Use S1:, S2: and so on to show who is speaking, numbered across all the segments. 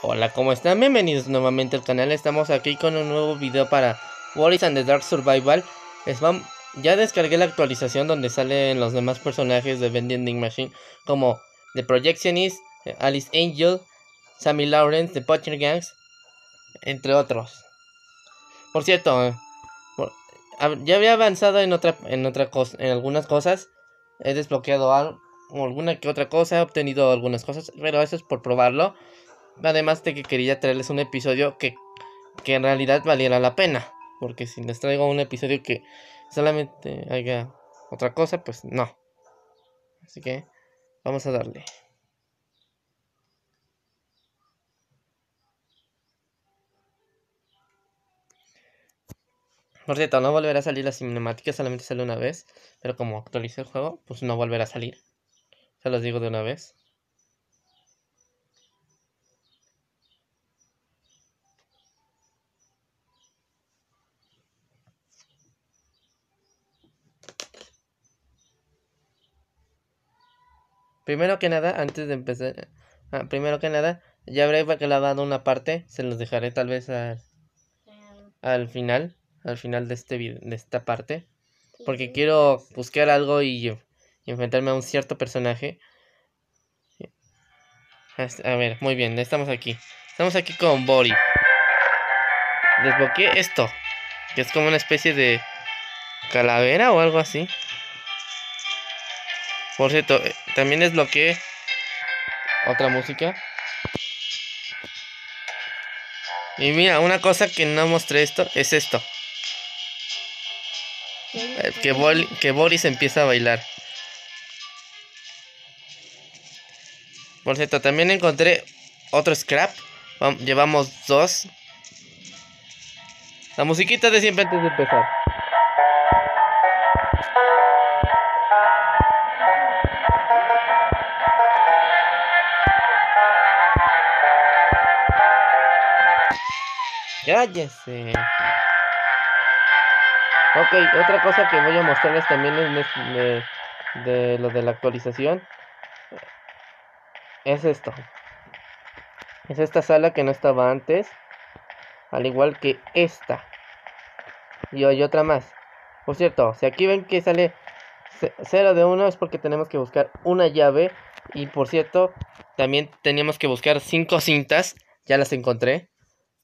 S1: Hola, ¿cómo están? Bienvenidos nuevamente al canal. Estamos aquí con un nuevo video para Worries and the Dark Survival. Ya descargué la actualización donde salen los demás personajes de Vending Machine, como The Projectionist, Alice Angel, Sammy Lawrence, The Butcher Gangs, entre otros. Por cierto, ya había avanzado en otra, en otra cosa, en algunas cosas. He desbloqueado alguna que otra cosa, he obtenido algunas cosas, pero eso es por probarlo. Además de que quería traerles un episodio que, que en realidad valiera la pena. Porque si les traigo un episodio que solamente haga otra cosa, pues no. Así que vamos a darle. Por cierto, no volverá a salir la cinemática, solamente sale una vez. Pero como actualicé el juego, pues no volverá a salir. Se los digo de una vez. Primero que nada, antes de empezar, ah, primero que nada, ya habré grabado una parte, se los dejaré tal vez al, final, al final de este de esta parte, porque quiero buscar algo y, enfrentarme a un cierto personaje. A ver, muy bien, estamos aquí. Estamos aquí con Bori. Desbloqueé esto, que es como una especie de calavera o algo así. Por cierto, eh, también desbloqueé otra música. Y mira, una cosa que no mostré esto es esto. Eh, que, que Boris empieza a bailar. Por cierto, también encontré otro scrap. Llevamos dos. La musiquita de siempre antes de empezar. Cállese. Ok, otra cosa que voy a mostrarles también es de, de lo de la actualización. Es esto. Es esta sala que no estaba antes. Al igual que esta. Y hay otra más. Por cierto, si aquí ven que sale 0 de 1 es porque tenemos que buscar una llave. Y por cierto, también teníamos que buscar 5 cintas. Ya las encontré.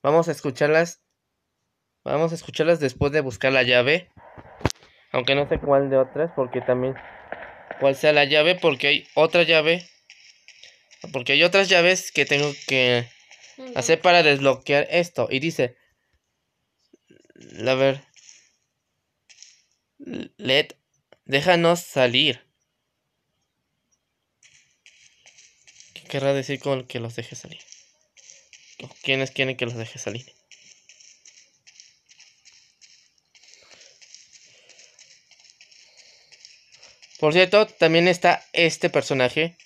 S1: Vamos a escucharlas. Vamos a escucharlas después de buscar la llave. Aunque no sé cuál de otras, porque también cuál sea la llave, porque hay otra llave. Porque hay otras llaves que tengo que hacer para desbloquear esto. Y dice, a ver, let, déjanos salir. ¿Qué querrá decir con que los deje salir? ¿Quiénes quieren que los deje salir? Por cierto, también está este personaje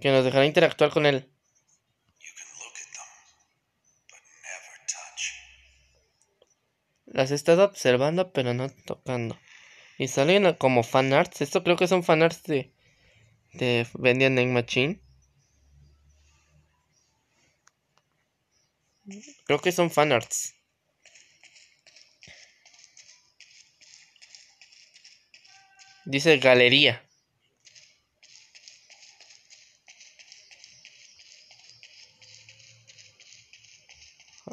S1: que nos dejará interactuar con él. Las estado observando, pero no tocando. Y salen como fanarts. Esto creo que son fanarts de, de Vending Machine. Creo que son fanarts. Dice galería.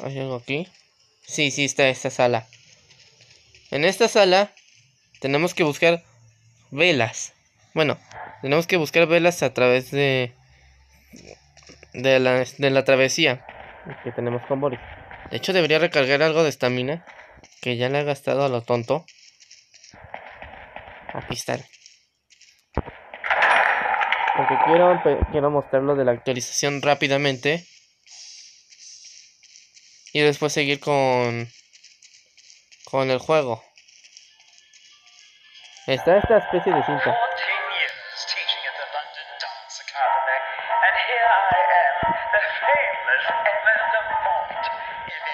S1: ¿Hay algo aquí? Sí, sí, está esta sala. En esta sala tenemos que buscar velas. Bueno, tenemos que buscar velas a través de de la, de la travesía que tenemos con Boris. De hecho, debería recargar algo de estamina. Que ya le ha gastado a lo tonto. Aquí está. Porque quiero, quiero mostrarlo de la actualización rápidamente. Y después seguir con, con el juego. Está esta especie de cinta.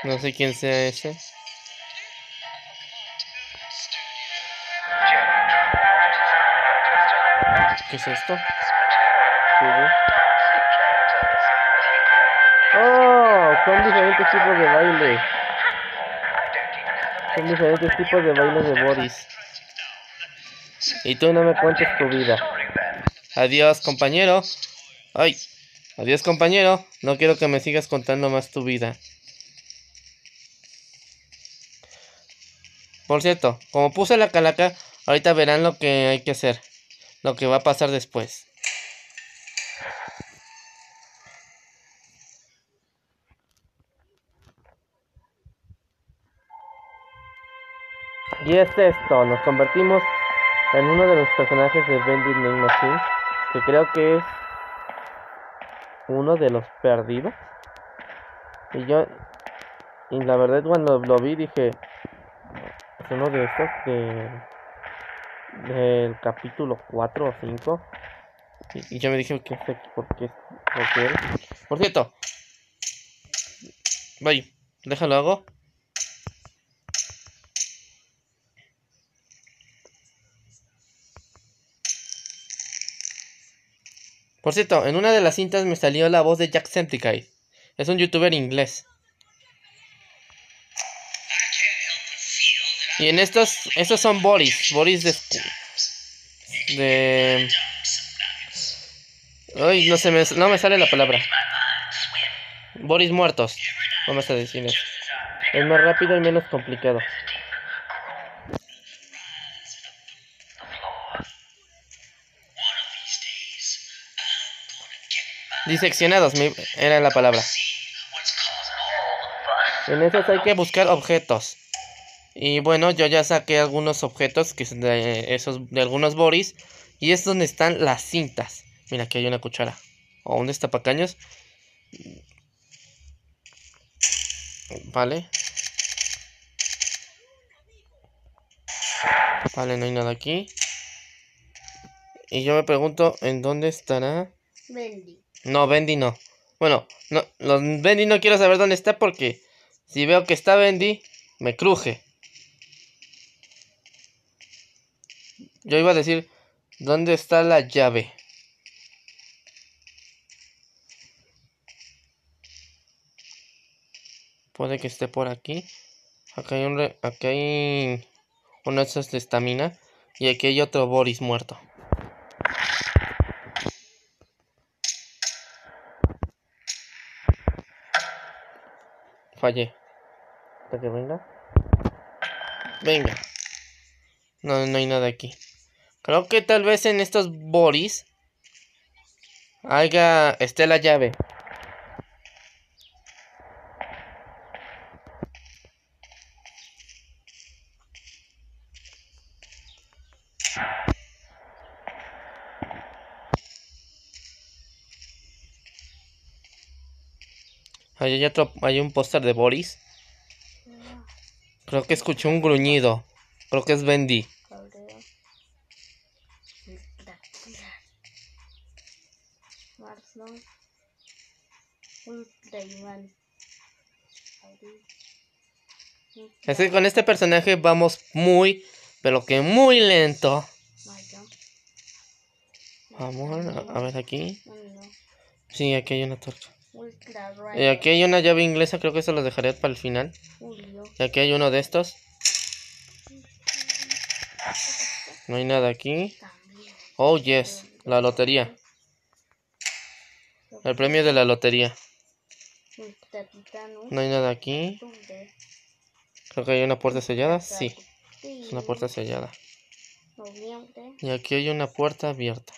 S1: No sé quién sea ese. ¿Qué es esto? Oh, son diferentes tipos de baile. Son diferentes tipos de baile de Boris. Y tú no me cuentes tu vida. Adiós, compañero. Ay. Adiós, compañero. No quiero que me sigas contando más tu vida. Por cierto, como puse la calaca, ahorita verán lo que hay que hacer. Lo que va a pasar después. Y es esto, nos convertimos en uno de los personajes de Bending Name Machine, que creo que es uno de los perdidos. Y yo, y la verdad cuando lo vi dije, uno de estos de del capítulo 4 o 5. Y, yo me dije, ¿qué es aquí? ¿Por qué? ¿Por cierto, voy, déjalo hago. Por cierto, en una de las cintas me salió la voz de Jack Jacksepticeye. Es un youtuber inglés. Y en estos, estos son Boris. Boris de... De... Ay, no, se me, no me sale la palabra. Boris muertos. Vamos a decir eso. Es más rápido y menos complicado. Diseccionados era la palabra. En esos hay que buscar objetos. Y bueno, yo ya saqué algunos objetos que son de esos de algunos Boris. Y es donde están las cintas. Mira, aquí hay una cuchara. O un destapacaños. Vale. Vale, no hay nada aquí. Y yo me pregunto, ¿en dónde estará?
S2: Bendy.
S1: No, Bendy no. Bueno, no, los Bendy no quiero saber dónde está porque si veo que está Bendy, me cruje. Yo iba a decir, ¿dónde está la llave? Puede que esté por aquí. Acá hay un, aquí hay uno de esos de estamina. Y aquí hay otro Boris muerto. Fallé. Hasta que venga. Venga. No, no hay nada aquí. Creo que tal vez en estos Boris haya esté la llave. Hay, otro, hay un póster de Boris. Creo que escuché un gruñido. Creo que es Bendy. Es que con este personaje vamos muy, pero que muy lento. Vamos a ver aquí. Sí, aquí hay una torcha. Y aquí hay una llave inglesa, creo que eso lo dejaré para el final. Y aquí hay uno de estos. No hay nada aquí. Oh, yes, la lotería. El premio de la lotería. No hay nada aquí. Creo que hay una puerta sellada. Sí, es una puerta sellada. Y aquí hay una puerta abierta.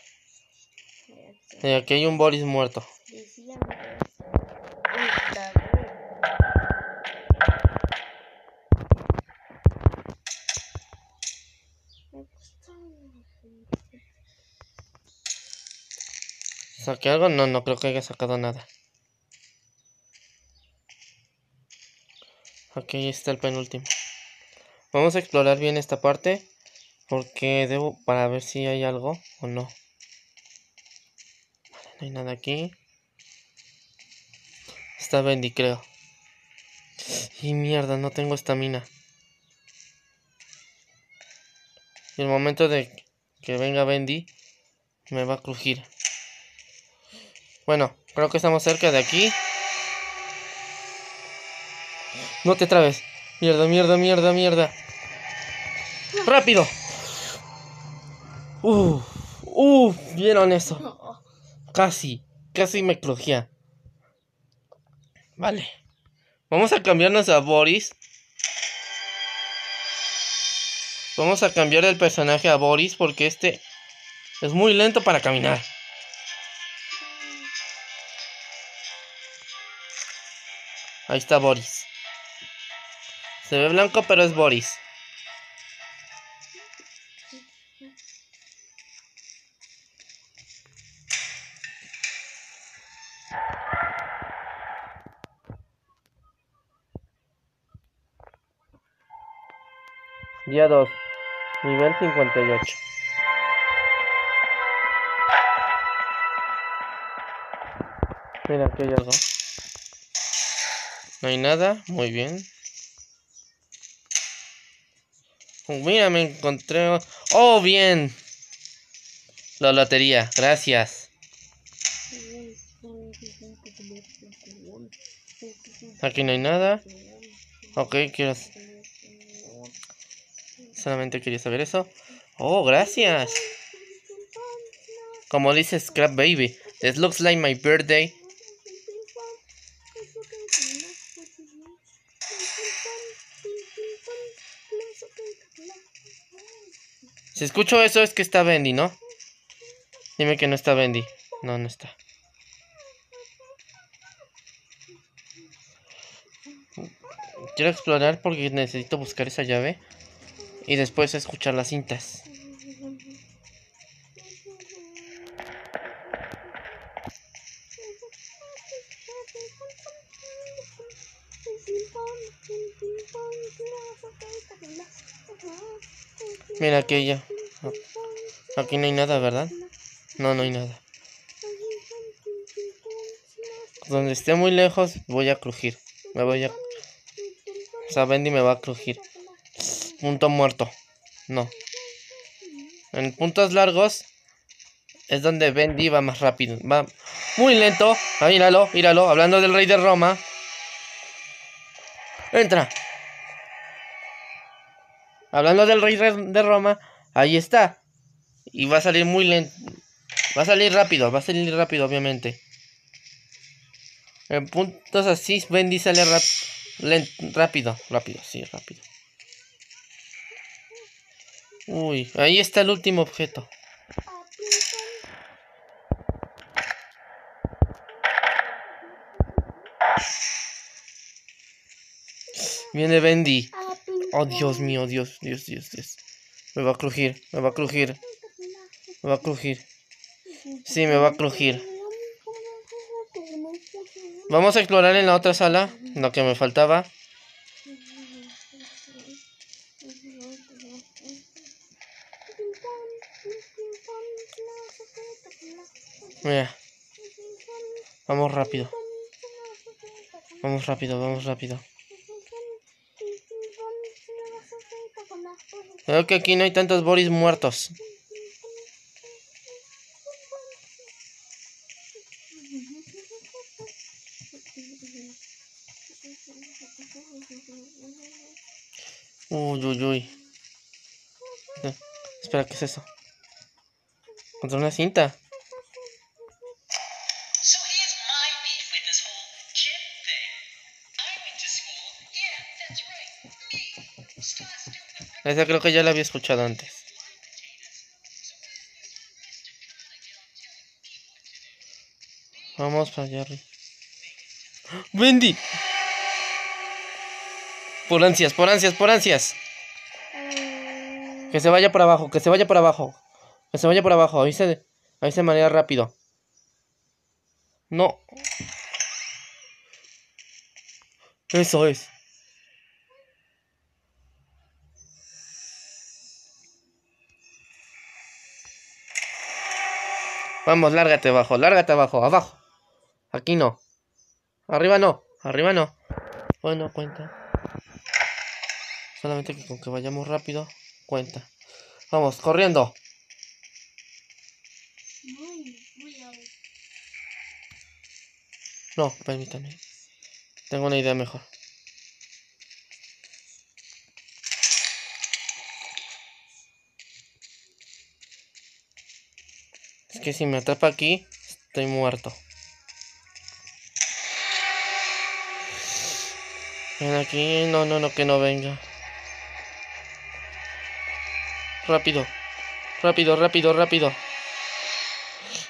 S1: Y aquí hay un Boris muerto. ¿Saqué algo? No, no creo que haya sacado nada. Aquí está el penúltimo. Vamos a explorar bien esta parte. Porque debo... Para ver si hay algo o no. Vale, no hay nada aquí. Está Bendy, creo. Y mierda, no tengo estamina. Y el momento de que venga Bendy, me va a crujir. Bueno, creo que estamos cerca de aquí. No te trabes. Mierda, mierda, mierda, mierda. ¡Rápido! Uf, uf, ¿vieron eso? Casi, casi me crujía. Vale. Vamos a cambiarnos a Boris. Vamos a cambiar el personaje a Boris porque este es muy lento para caminar. Ahí está Boris. Se ve blanco, pero es Boris. Día 2. Nivel 58. Mira, aquí hay algo. No hay nada. Muy bien. Oh, mira, me encontré. ¡Oh, bien! La lotería. Gracias. Aquí no hay nada. Ok, quiero... Solamente quería saber eso. Oh, gracias. Como dice Scrap Baby. This looks like my birthday. Si escucho eso es que está Bendy, ¿no? Dime que no está Bendy. No, no está. Quiero explorar porque necesito buscar esa llave. Y después escuchar las cintas. Mira aquella. Aquí no hay nada, ¿verdad? No, no hay nada. Donde esté muy lejos voy a crujir. Me voy a... Bendy me va a crujir. Punto muerto. No. En puntos largos es donde Bendy va más rápido. Va muy lento. Ah, míralo, míralo. Hablando del rey de Roma. Entra. Hablando del rey de Roma. Ahí está. Y va a salir muy lento. Va a salir rápido. Va a salir rápido, obviamente. En puntos así, Bendy sale rápido. Rápido, sí, rápido. Uy, ahí está el último objeto. Viene Bendy. Oh, Dios mío, Dios, Dios, Dios, Dios. Me va a crujir, me va a crujir. Me va a crujir. Sí, me va a crujir. Vamos a explorar en la otra sala, lo que me faltaba. Mira. Vamos rápido. Vamos rápido, vamos rápido. Creo que aquí no hay tantos Boris muertos. Uy, uy, uy. espera, ¿qué es eso? Contra una cinta. Esa creo que ya la había escuchado antes. Vamos para allá ¡Wendy! Por ansias, por ansias, por ansias. Que se vaya por abajo, que se vaya por abajo. Que se vaya por abajo. Ahí se, ahí se manera rápido. No. Eso es. Vamos, lárgate abajo, lárgate abajo, abajo. Aquí no. Arriba no, arriba no. Bueno, cuenta. Solamente que con que vayamos rápido, cuenta. Vamos, corriendo. No, permítame. Tengo una idea mejor. Que si me atrapa aquí, estoy muerto. Ven aquí, no, no, no, que no venga. Rápido, rápido, rápido, rápido.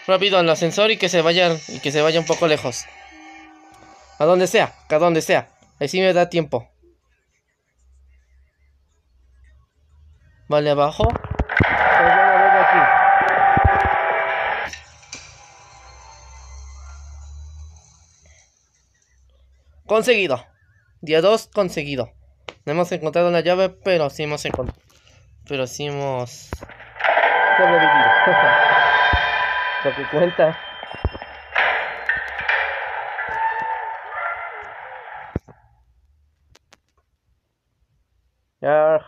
S1: Rápido al ascensor y que se vaya, y que se vaya un poco lejos. A donde sea, a donde sea. Así me da tiempo. Vale, abajo. Conseguido. Día 2 conseguido. No hemos encontrado la llave, pero sí hemos encontrado. Pero sí hemos sobrevivido. Lo que cuenta. ¡Ah!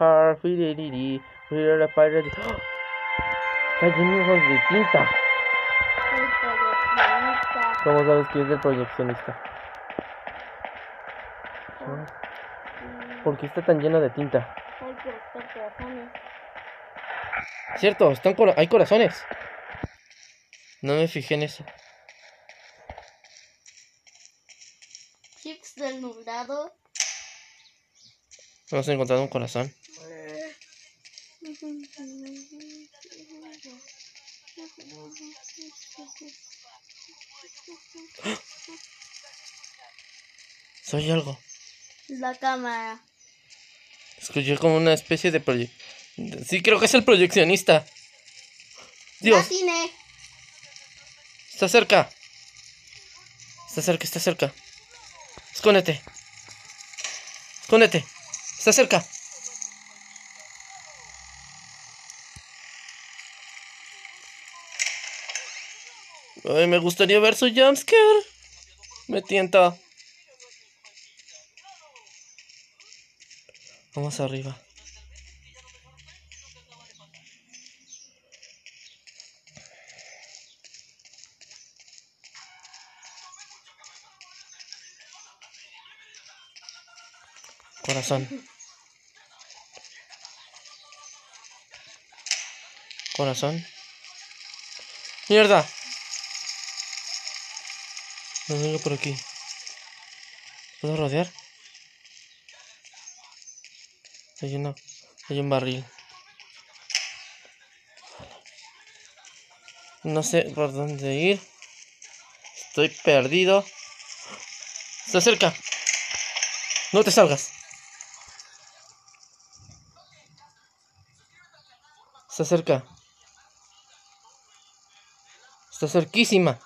S1: Está lleno de tinta. ¿Cómo sabes que es el proyeccionista? ¿Por qué está tan lleno de tinta? Cierto, están hay corazones. No me fijé en eso.
S2: Chips del nublado.
S1: Hemos encontrado un corazón. Soy algo.
S2: La cámara.
S1: Escuché como una especie de proyecto. Sí, creo que es el proyeccionista. Dios. Está cerca. Está cerca, está cerca. Escóndete. Escóndete. Está cerca. Ay, me gustaría ver su jumpscare. Me tienta. Vamos arriba. Corazón. Corazón. ¡Mierda! No vengo por aquí. ¿Puedo rodear? Hay una, hay un barril. No sé por dónde ir. Estoy perdido. Está cerca. No te salgas. Está cerca. Está cerquísima.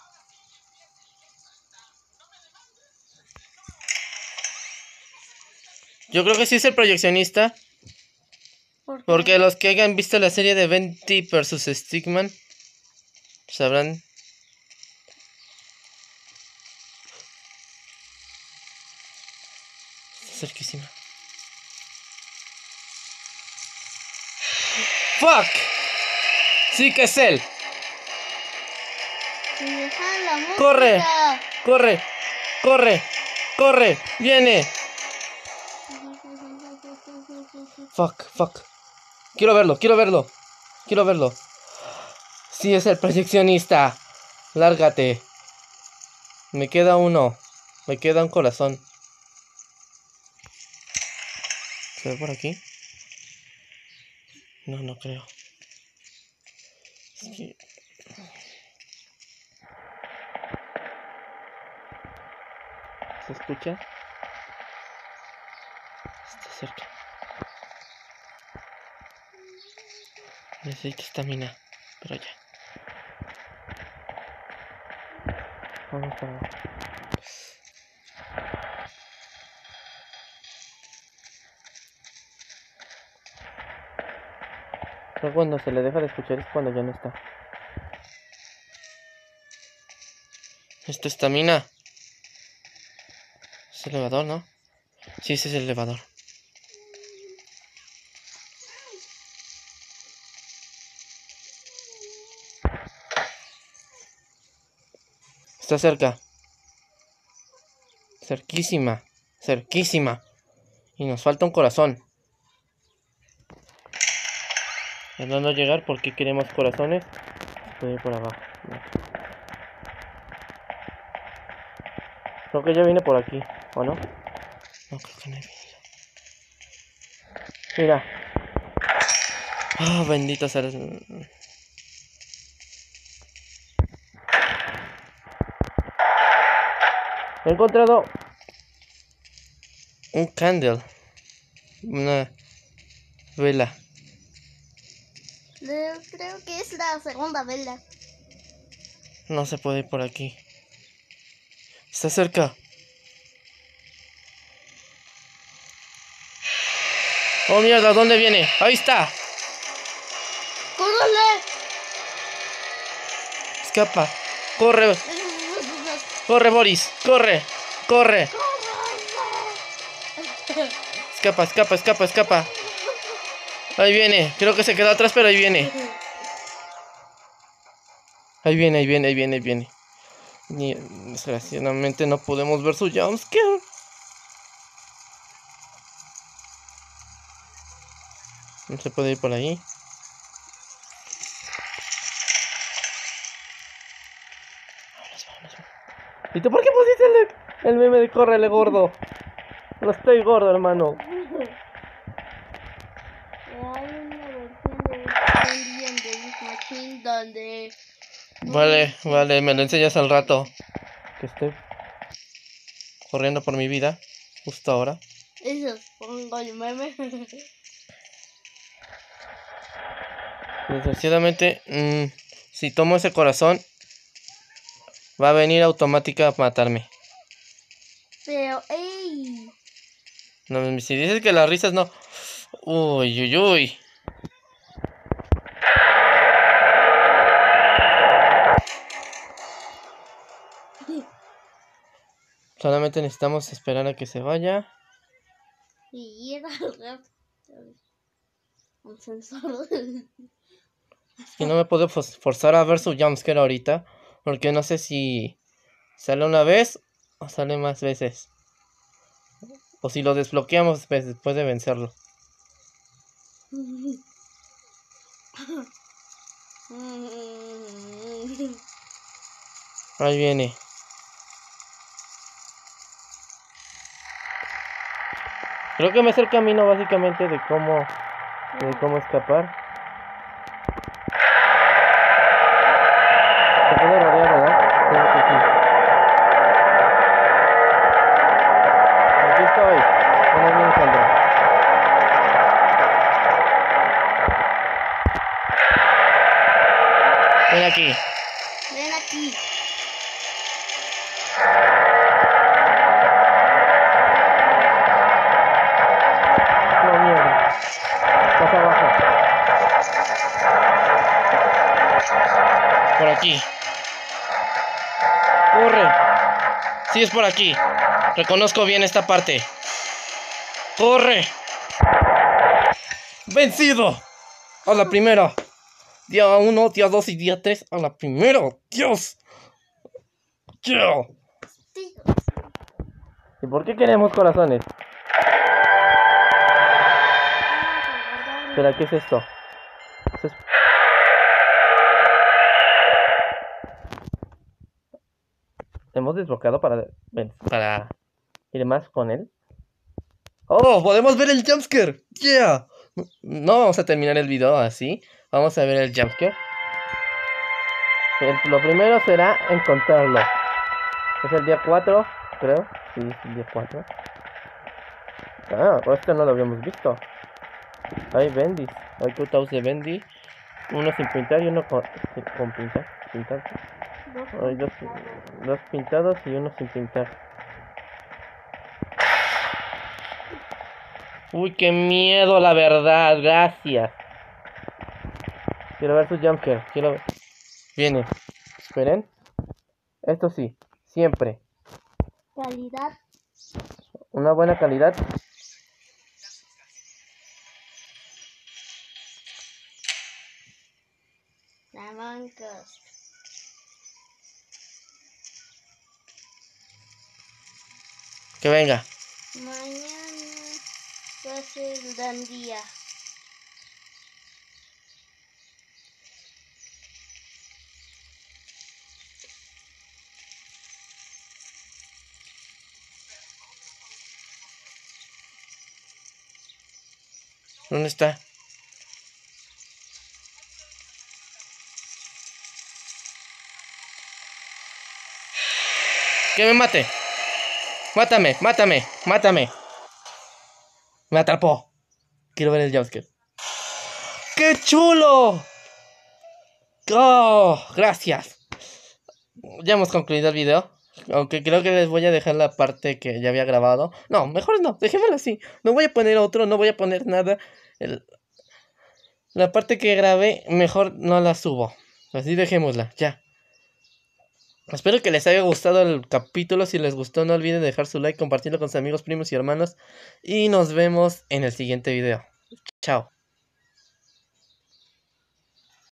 S1: Yo creo que sí es el proyeccionista. Porque los que hayan visto la serie de Venti vs Stickman sabrán. cerquísima. ¡Fuck! Sí que es él. Corre, corre, corre, corre, viene. Fuck, fuck. Quiero verlo, quiero verlo. Quiero verlo. Sí, es el proyeccionista. Lárgate. Me queda uno. Me queda un corazón. ¿Se ve por aquí? No, no creo. ¿Se escucha? Está cerca. Necesito estamina, pero ya. Vamos para abajo. cuando se le deja de escuchar es cuando ya no está. Esta estamina. Es el elevador, ¿no? Sí, ese es el elevador. Está cerca. Cerquísima. Cerquísima. Y nos falta un corazón. no llegar porque queremos corazones. Estoy por abajo. Creo que ya viene por aquí, ¿o no? No, creo que no he venido. Mira. Ah, bendito sea He encontrado un candle. Una vela.
S2: Creo creo que es la segunda vela.
S1: No se puede ir por aquí. Está cerca. Oh mierda, ¿dónde viene? Ahí está.
S2: ¡Córrele!
S1: Escapa. Corre, corre Boris. Corre, corre. Escapa, escapa, escapa, escapa. Ahí viene. Creo que se quedó atrás, pero ahí viene. Ahí viene, ahí viene, ahí viene, ahí viene. Desgraciadamente no podemos ver su jumpscare. No se puede ir por ahí. ¿Y tú por qué pusiste el, el meme de córrele gordo? No estoy gordo, hermano.
S2: Hay una versión de Candy and the Big Machine donde
S1: Vale, vale, me lo enseñas al rato. Que estoy corriendo por mi vida. Justo ahora.
S2: eso pongo el meme.
S1: Desgraciadamente, mm, si tomo ese corazón, va a venir automática a matarme.
S2: Pero, ey,
S1: No, si dices que las risas no. Uy, uy, uy. Solamente necesitamos esperar a que se vaya.
S2: y era un sensor.
S1: Y no me puedo forzar a ver su jumpscare ahorita. Porque no sé si sale una vez o sale más veces. O si lo desbloqueamos después de vencerlo. Ahí viene. Creo que me es el camino básicamente de cómo, de cómo escapar. Es por aquí. Reconozco bien esta parte. Corre. Vencido. A la primera. Día 1, día 2 y día 3. A la primera. Dios. ¿Y por qué queremos corazones? Espera, ¿qué es esto? Eso es- Hemos desbloqueado para, para ir más con él. ¡Oh! ¡Podemos ver el jumpscare! ¡Yeah! No vamos a terminar el video así. Vamos a ver el jumpscare. Lo primero será encontrarlo. Es el día 4, creo. Sí, es el día 4. Ah, esto no lo habíamos visto. Hay bendis. Hay cutouts de bendy. Uno sin pintar y uno con, sin- con pintar. pintar. Hay dos, dos pintados y uno sin pintar. Uy, qué miedo, la verdad. Gracias. Quiero ver su jumpscare. Quiero ver. Viene. Esperen. Esto sí. Siempre.
S2: Calidad.
S1: Una buena calidad. Que venga.
S2: Mañana va a ser un gran día.
S1: ¿Dónde está? Que me mate. Mátame, mátame, mátame. Me atrapó. Quiero ver el jumpscare. ¡Qué chulo! ¡Oh! Gracias. Ya hemos concluido el video. Aunque creo que les voy a dejar la parte que ya había grabado. No, mejor no, dejémoslo así. No voy a poner otro, no voy a poner nada. La parte que grabé, mejor no la subo. Así dejémosla, ya. Espero que les haya gustado el capítulo. Si les gustó, no olviden dejar su like, compartirlo con sus amigos, primos y hermanos. Y nos vemos en el siguiente video. Chao.